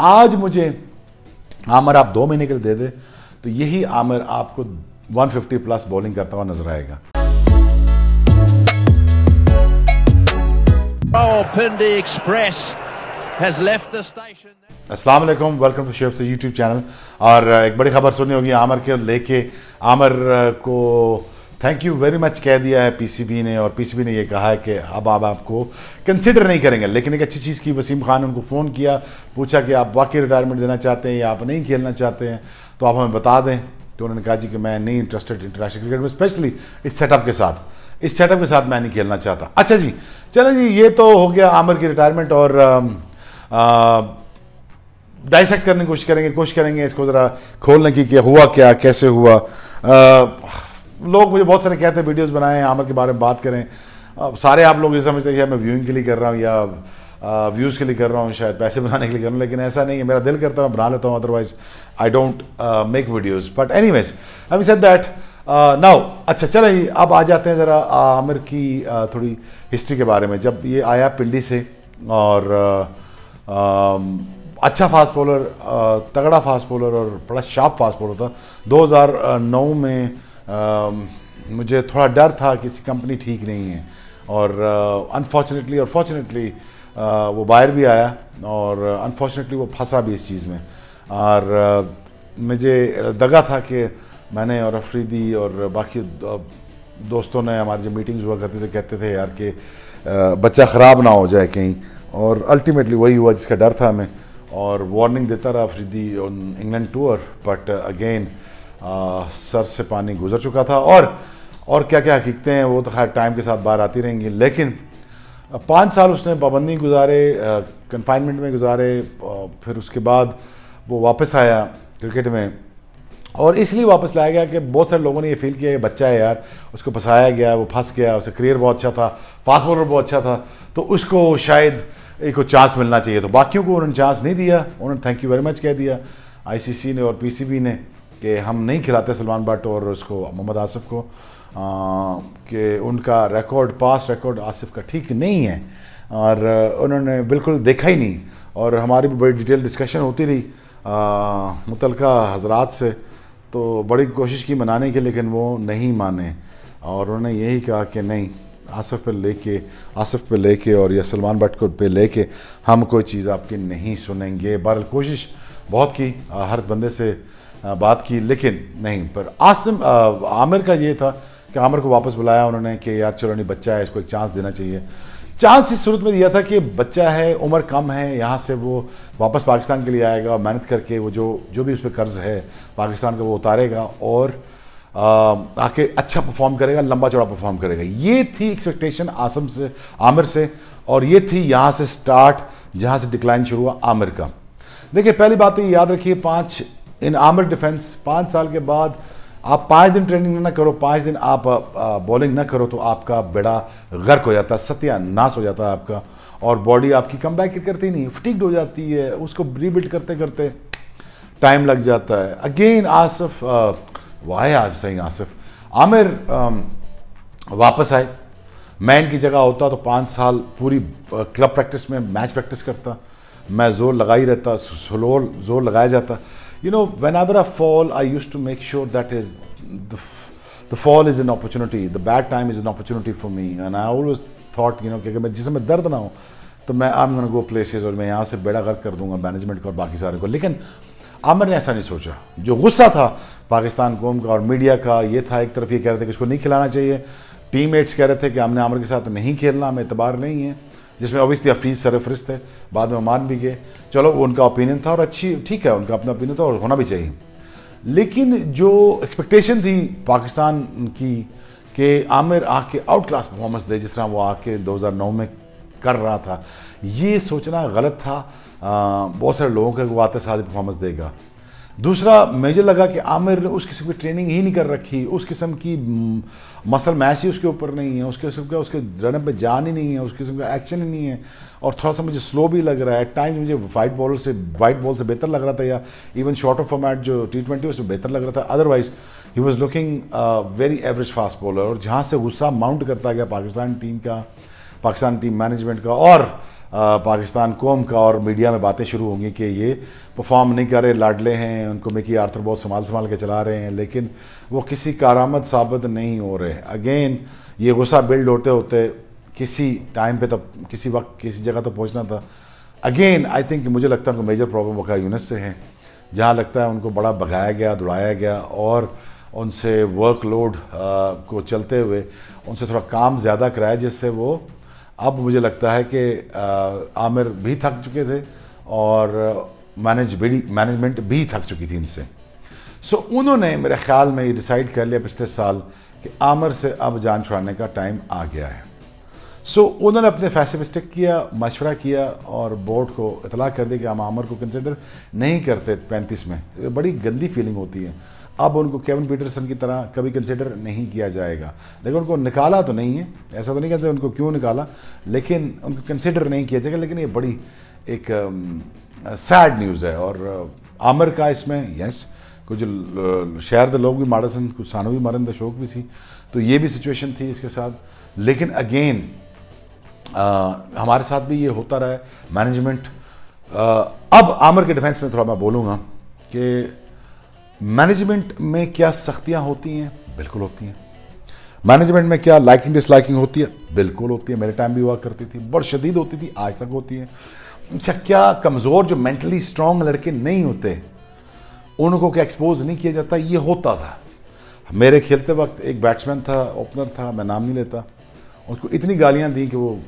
आज मुझे आमर आप दो महीने के लिए दे दे तो यही आमर आपको 150 प्लस बॉलिंग करता हुआ नज़र आएगा. अस्सलाम वालेकुम welcome to chef YouTube channel और एक बड़ी खबर सुनी होगी आमर के लेके आमर को थैंक यू वेरी मच कह दिया है पीसीबी ने और पीसीबी ने ये कहा है कि अब आप आपको कंसिडर नहीं करेंगे। लेकिन एक अच्छी चीज़ की वसीम खान ने उनको फ़ोन किया, पूछा कि आप वाकई रिटायरमेंट देना चाहते हैं या आप नहीं खेलना चाहते हैं तो आप हमें बता दें। तो उन्होंने कहा जी कि मैं नहीं इंटरेस्टेड इंटरनेशनल क्रिकेट में स्पेशली इस सेटअप के साथ। इस सेटअप के साथ मैं नहीं खेलना चाहता। अच्छा जी, चलो जी, ये तो हो गया आमिर की रिटायरमेंट और डाइसेक्ट करने की कोशिश करेंगे कोशिश करेंगे इसको ज़रा खोलने की कि हुआ क्या, कैसे हुआ। लोग मुझे बहुत सारे कहते हैं, वीडियोस बनाएँ, आमिर के बारे में बात करें। सारे आप लोग ये समझते हैं कि मैं व्यूइंग के लिए कर रहा हूँ या व्यूज़ के लिए कर रहा हूँ, शायद पैसे बनाने के लिए कर रहा हूँ, लेकिन ऐसा नहीं है। मेरा दिल करता है मैं बना लेता हूँ otherwise I don't make videos but anyways I said that now अच्छा चले, अब आ जाते हैं ज़रा आमिर की थोड़ी हिस्ट्री के बारे में। जब ये आया पिंडी से, और अच्छा फास्ट बॉलर तगड़ा फास्ट बॉलर और बड़ा शार्प फास्ट बॉलर था। 2009 में मुझे थोड़ा डर था कि इसकी कंपनी ठीक नहीं है। और अनफॉर्चुनेटली और फॉर्चुनेटली वो बाहर भी आया और अनफॉर्चुनेटली वो फंसा भी इस चीज़ में। और मुझे दगा था कि मैंने और अफरीदी और बाकी दोस्तों ने हमारी जो मीटिंग्स हुआ करते थे, कहते थे यार कि बच्चा ख़राब ना हो जाए कहीं। और अल्टीमेटली वही हुआ जिसका डर था हमें। और वार्निंग देता रहा Afridi on England tour but again sir से पानी गुजर चुका था और और क्या क्या हकीकतें हैं, वो तो खैर टाइम के साथ बाहर आती रहेंगी, लेकिन पाँच साल उसने पाबंदी गुजारे कन्फाइनमेंट में गुजारे फिर उसके बाद वो वापस आया क्रिकेट में। और इसलिए वापस लाया गया कि बहुत सारे लोगों ने ये फील किया कि बच्चा है यार, उसको फंसाया गया, वो फंस गया, उसका करियर बहुत अच्छा था फास्ट बॉलर बहुत अच्छा था तो उसको शायद एक चांस मिलना चाहिए तो बाकियों को उन्होंने चांस नहीं दिया, उन्होंने थैंक यू वेरी मच कह दिया। आईसीसी ने और पीसीबी ने। कि हम नहीं खिलाते सलमान भट्ट और उसको मोहम्मद आसिफ को कि उनका रिकॉर्ड पास रिकॉर्ड आसिफ का ठीक नहीं है। और उन्होंने बिल्कुल देखा ही नहीं। और हमारी भी बड़ी डिटेल डिस्कशन होती रही मुतल हजरात से। तो बड़ी कोशिश की मनाने की, लेकिन वो नहीं माने। और उन्होंने यही कहा कि नहीं, आसिफ पे लेके, आसिफ पे लेके और या सलमान भट्ट को पे लेके हम कोई चीज़ आपकी नहीं सुनेंगे। बहरहाल कोशिश बहुत की हर बंदे से बात की, लेकिन नहीं, पर आसम आमिर का ये था कि आमिर को वापस बुलाया उन्होंने कि यार चलो नहीं, बच्चा है, इसको एक चांस देना चाहिए। चांस इस सूरत में दिया था कि बच्चा है, उम्र कम है, यहाँ से वो वापस पाकिस्तान के लिए आएगा, मेहनत करके वो जो जो भी उस पर कर्ज है, पाकिस्तान का वो उतारेगा और आके अच्छा परफॉर्म करेगा, लंबा चौड़ा परफॉर्म करेगा। ये थी एक्सपेक्टेशन आसम से, आमिर से, और ये थी यहाँ से स्टार्ट जहाँ से डिक्लाइन शुरू हुआ आमिर का। देखिए, पहली बात तो याद रखिए, पाँच इन आमिर डिफेंस पाँच साल के बाद आप पाँच दिन ट्रेनिंग ना करो, पाँच दिन आप बॉलिंग ना करो तो आपका बेड़ा गर्क हो जाता है सत्यानाश हो जाता है आपका और बॉडी आपकी कम बैक करती नहीं फटिक्ड हो जाती है, उसको रीबिल्ड करते करते टाइम लग जाता है। अगेन आसिफ वाह आज सही आसिफ। आमिर वापस आए मैं इनकी जगह होता तो पाँच साल पूरी क्लब प्रैक्टिस में मैच प्रैक्टिस करता, मैं ज़ोर लगा ही रहता स्लोर ज़ोर लगाया जाता। You know, whenever I fall, I used to make sure that is the, the fall is an opportunity, the bad time is an opportunity for me. And I always thought, you know, कि अगर मैं जिसमें दर्द ना हो तो मैं I am gonna go places और मैं यहाँ से बेड़ा गर्क कर दूँगा मैनेजमेंट को और बाकी सारे को। लेकिन आमिर ने ऐसा नहीं सोचा। जो गुस्सा था पाकिस्तान कौम का और मीडिया का ये था एक तरफ़ ये कह रहे थे कि इसको नहीं खिलाना चाहिए। टीममेट्स कह रहे थे कि हमने आमिर के साथ नहीं खेलना हमें एतबार नहीं है। जिसमें ऑब्वियसली हफीज़ सरफरिस्त है, बाद में मान भी गए। चलो उनका ओपिनियन था और अच्छी, ठीक है, उनका अपना ओपिनियन था और होना भी चाहिए। लेकिन जो एक्सपेक्टेशन थी पाकिस्तान की कि आमिर आके आउट क्लास परफॉर्मेंस दे, जिस तरह वो आके 2009 में कर रहा था, ये सोचना गलत था। बहुत सारे लोगों के वो आते साथ परफॉर्मेंस देगा। दूसरा मुझे लगा कि आमिर ने उस किस्म की ट्रेनिंग ही नहीं कर रखी। उस किस्म की मसल मैच ही उसके ऊपर नहीं है। उसके किस्म का उसके रनअप में जान ही नहीं है। उस किस्म का एक्शन ही नहीं है। और थोड़ा सा मुझे स्लो भी लग रहा है। एट टाइम मुझे वाइट बॉल से वाइट बॉल से बेहतर लग रहा था या इवन शॉर्टर फॉर्मेट जो टी ट्वेंटी उसमें बेहतर लग रहा था। Otherwise he was looking very average fast bowler और जहाँ से गुस्सा माउंट करता गया पाकिस्तान टीम का, पाकिस्तान टीम मैनेजमेंट का। और पाकिस्तान कौम का और मीडिया में बातें शुरू होंगी कि ये परफॉर्म नहीं कर रहे, लाडले हैं, उनको मिकी आर्थर बहुत संभाल संभाल के चला रहे हैं, लेकिन वो किसी कारामद साबित नहीं हो रहे। अगेन ये गुस्सा बिल्ड होते होते किसी टाइम पे तो किसी वक्त, किसी जगह तो पहुँचना था। अगेन आई थिंक मुझे लगता है उनको मेजर प्रॉब्लम वक़ा यूनिस से है। जहाँ लगता है उनको बड़ा भगाया गया, दौड़ाया गया और उनसे वर्कलोड को चलते हुए उनसे थोड़ा काम ज़्यादा कराया, जिससे वो अब मुझे लगता है कि आमिर भी थक चुके थे और मैनेज मैनेजमेंट भी थक चुकी थी इनसे। सो so, उन्होंने मेरे ख्याल में ये डिसाइड कर लिया पिछले साल कि आमिर से अब जान छुड़ाने का टाइम आ गया है। सो so, उन्होंने अपने फैसले स्टिक किया मशवरा किया और बोर्ड को इतला कर दिया कि हम आमर को कंसिडर नहीं करते पैंतीस में। बड़ी गंदी फीलिंग होती है। अब उनको केवन पीटरसन की तरह कभी कंसिडर नहीं किया जाएगा। लेकिन उनको निकाला तो नहीं है ऐसा तो नहीं कहते उनको क्यों निकाला लेकिन उनको कंसिडर नहीं किया जाएगा लेकिन ये बड़ी एक सैड um, न्यूज़ है। और uh, आमिर का इसमें यस कुछ शहर के लोग भी मारे सन कुछ सानू भी मरन शौक भी सी। तो ये भी सिचुएशन थी इसके साथ। लेकिन अगेन आ, हमारे साथ भी ये होता रहा है। मैनेजमेंट अब आमिर के डिफेंस में थोड़ा मैं बोलूँगा कि मैनेजमेंट में क्या सख्तियाँ होती हैं? बिल्कुल होती हैं। मैनेजमेंट में क्या लाइकिंग डिसलाइकिंग होती है? बिल्कुल होती है। मेरे टाइम भी हुआ करती थी। बड़ शदीद होती थी। आज तक होती है। अच्छा क्या कमज़ोर जो मेंटली स्ट्रांग लड़के नहीं होते, उनको क्या एक्सपोज नहीं किया जाता? ये होता था। मेरे खेलते वक्त एक बैट्समैन था ओपनर था, मैं नाम नहीं लेता। उसको इतनी गालियाँ दी कि वो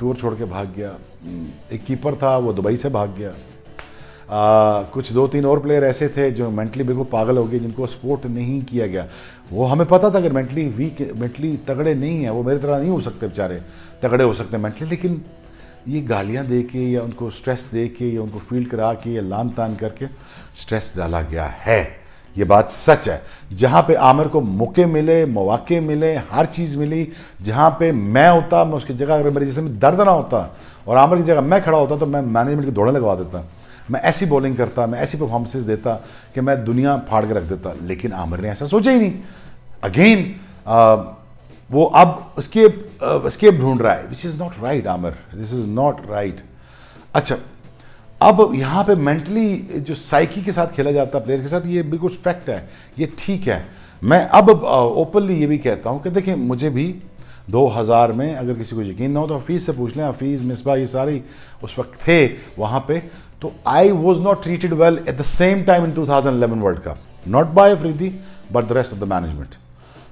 टूर छोड़ के भाग गया। एक कीपर था, वो दुबई से भाग गया। आ, कुछ दो तीन और प्लेयर ऐसे थे जो मेंटली बिल्कुल पागल हो गए जिनको सपोर्ट नहीं किया गया। वो हमें पता था अगर मेंटली वीक मेंटली तगड़े नहीं हैं वो मेरी तरह नहीं हो सकते बेचारे तगड़े हो सकते मेंटली लेकिन ये गालियाँ दे के या उनको स्ट्रेस दे के या उनको फील करा के या लान तान करके स्ट्रेस डाला गया है। ये बात सच है। जहाँ पे आमिर को मौके मिले मौाक़े मिले हर चीज़ मिली जहाँ पे मैं होता मैं उसकी जगह अगर मेरे जिसम में दर्द ना होता और आमिर की जगह मैं खड़ा होता तो मैं मैनेजमेंट की दौड़े लगवा देता। मैं ऐसी बॉलिंग करता, मैं ऐसी परफॉर्मेंसेज देता कि मैं दुनिया फाड़ के रख देता, लेकिन आमिर ने ऐसा सोचा ही नहीं। अगेन वो अब स्केप स्केप ढूंढ रहा है which is not right Aamir. This is not right अच्छा अब यहाँ पे मेंटली जो साइकी के साथ खेला जाता है प्लेयर के साथ, ये बिल्कुल फैक्ट है, ये ठीक है। मैं अब ओपनली ये भी कहता हूँ कि देखिए मुझे भी 2000 में अगर किसी को यकीन ना हो तो हफीज़ से पूछ लें, हफीज़, मिसबा, ये सारी उस वक्त थे, वहाँ पे तो I was not treated well at the same time in 2011 World Cup not by Afridi but the rest of the management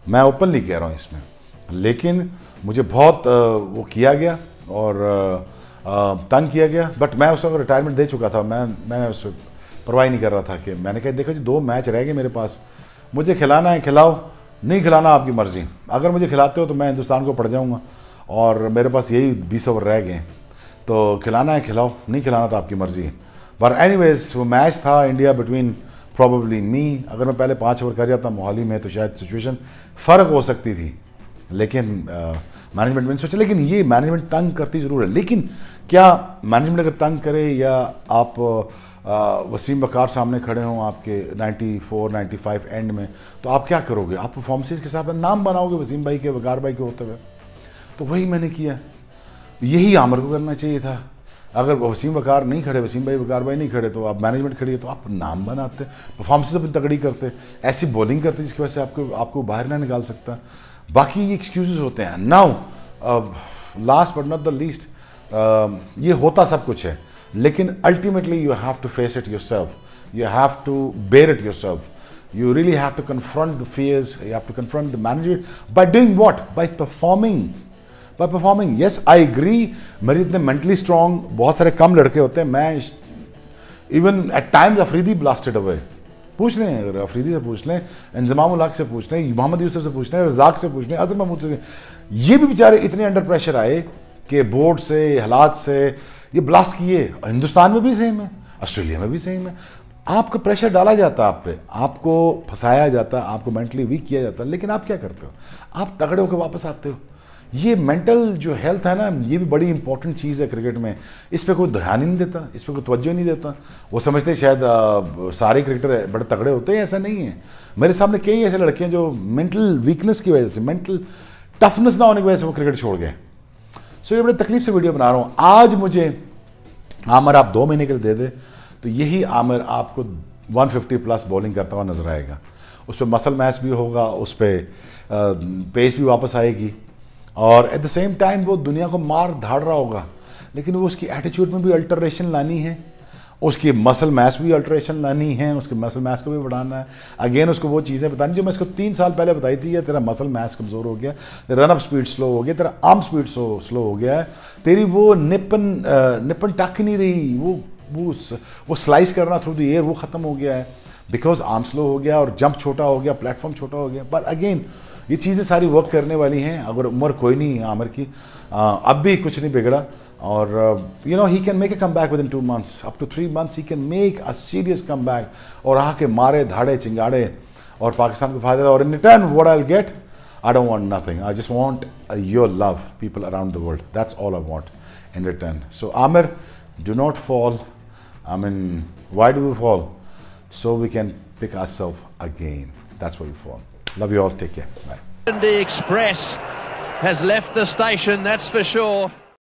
मैं ओपनली कह रहा हूँ इसमें। लेकिन मुझे बहुत वो किया गया और तंग किया गया। बट मैं उस वक्त रिटायरमेंट दे चुका था, मैं मैंने उस परवाही नहीं कर रहा था कि मैंने कहा, देखो जी, दो मैच रह गए मेरे पास। मुझे खिलाना है, खिलाओ। नहीं खिलाना आपकी मर्ज़ी। अगर मुझे खिलाते हो तो मैं हिंदुस्तान को पड़ जाऊँगा। और मेरे पास यही बीस ओवर रह गए तो खिलाना है खिलाओ। नहीं खिलाना तो आपकी मर्ज़ी है। पर एनी वो मैच था इंडिया बिटवीन प्रॉबली मी अगर मैं पहले पाँच ओवर कर जाता मोहाली में तो शायद सिचुएशन फ़र्क हो सकती थी। लेकिन मैनेजमेंट मैंने सोचा लेकिन ये मैनेजमेंट तंग करती ज़रूर है। लेकिन क्या मैनेजमेंट अगर तंग करे या आप आ, वसीम बकार सामने खड़े हों आपके 94, 95 एंड में तो आप क्या करोगे? आप परफॉर्मेंसेज के साथ नाम बनाओगे वसीम भाई के वकार भाई के होते हुए। तो वही मैंने किया। यही आमर को करना चाहिए था। अगर वसीम वकार नहीं खड़े, वसीम भाई वकार भाई नहीं खड़े तो आप मैनेजमेंट खड़ी है तो आप नाम बनाते परफॉर्मेंस अपनी तगड़ी करते, ऐसी बॉलिंग करते जिसकी वजह से आपको आपको बाहर ना निकाल सकता। बाकी ये एक्सक्यूजेज होते हैं। Now last but not the least ये होता सब कुछ है, लेकिन ultimately you have to face it yourself you have to bear it yourself you really have to confront the fears, you have to confront the management by doing what? By by performing yes I agree मेरे इतने mentally strong बहुत सारे कम लड़के होते हैं। मैं even at times Afridi blasted away पूछ लें, अगर अफरीदी से पूछ लें इंजमाम उलाक से पूछ लें, मोहम्मद यूसुफ से पूछ लें, रजाक से पूछ लें अजर महमूद से ये भी बेचारे इतने अंडर प्रेशर आए कि बोर्ड से, हालात से, ये ब्लास्ट किए। हिंदुस्तान में भी सेम है, ऑस्ट्रेलिया में भी सेम है। आपका प्रेशर डाला जाता है आप पे, आपको फंसाया जाता है आपको मेंटली वीक किया जाता है लेकिन आप क्या करते हो? आप तगड़े होकर वापस आते हो। ये मेंटल जो हेल्थ है ना ये भी बड़ी इंपॉर्टेंट चीज़ है क्रिकेट में। इस पर कोई ध्यान ही नहीं देता इस पर कोई तवज्जो नहीं देता। वो समझते शायद आ, सारे क्रिकेटर बड़े तगड़े होते हैं ऐसा नहीं है। मेरे सामने कई ऐसे लड़के हैं जो मेंटल वीकनेस की वजह से मेंटल टफनेस ना होने की वजह से वो क्रिकेट छोड़ गए। सो ये बड़े तकलीफ़ से वीडियो बना रहा हूँ। आज मुझे आमिर आप दो महीने के लिए दे दे तो यही आमिर आपको 150 प्लस बॉलिंग करता हुआ नज़र आएगा। उस पर मसल मैच भी होगा उस पर पेस भी वापस आएगी। और एट द सेम टाइम वो दुनिया को मार धाड़ रहा होगा। लेकिन वो उसकी एटीट्यूड में भी अल्टरेशन लानी है। उसकी मसल मैच भी अल्ट्रेशन लानी है। उसके मसल मैच को भी बढ़ाना है। अगेन उसको वो चीज़ें बतानी, जो मैं इसको तीन साल पहले बताई थी तेरा मसल मैच कमज़ोर हो गया रन अप स्पीड स्लो हो गया, तेरा आर्म स्पीड स्लो हो गया है। तेरी वो निपन निपन टक नहीं रही। वो वो वो स्लाइस करना थ्रू द एयर वो ख़त्म हो गया है। बिकॉज़ आर्म स्लो हो गया और जंप छोटा हो गया प्लेटफॉर्म छोटा हो गया। बट अगेन ये चीज़ें सारी वर्क करने वाली हैं, अगर उम्र कोई नहीं आमिर की अब भी कुछ नहीं बिगड़ा, और you know he can make a come back within two months up to three months he can make a serious come back और आके मारे, धाड़े, चिंगाड़े, और पाकिस्तान को फ़ायदा, और in return what I get I don't want nothing I just want your love people around the world that's all I want in return so Aamir do not fall I mean why do you fall so we can pick our self again that's वो you fall Love you all. Take care. Bye. The Express has left the station, that's for sure.